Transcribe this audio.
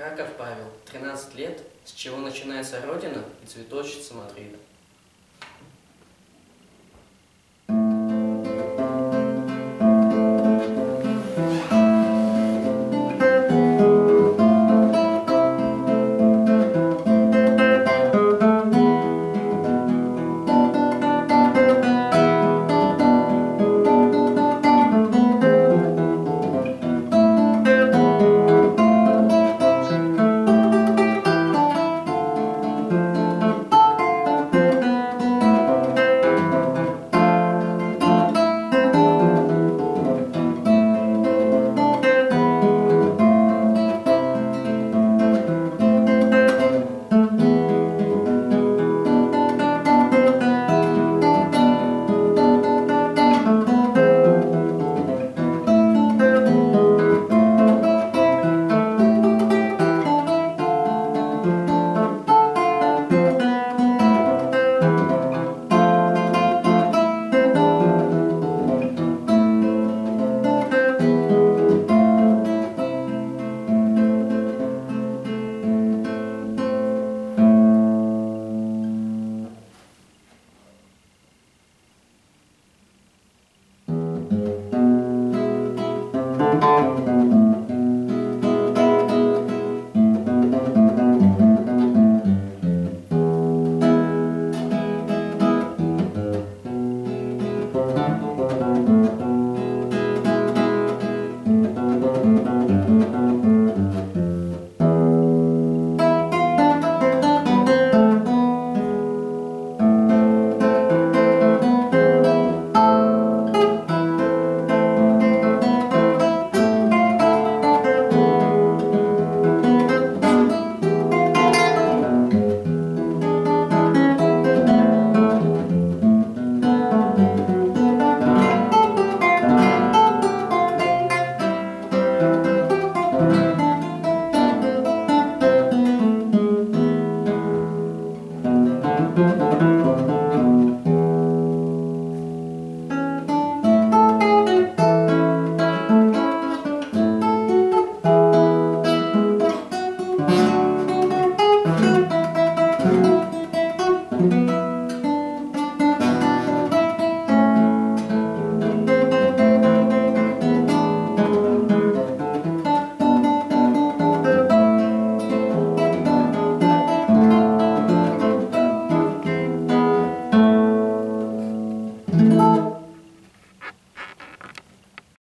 Раков Павел, 13 лет, с чего начинается Родина и цветочница Мадрида.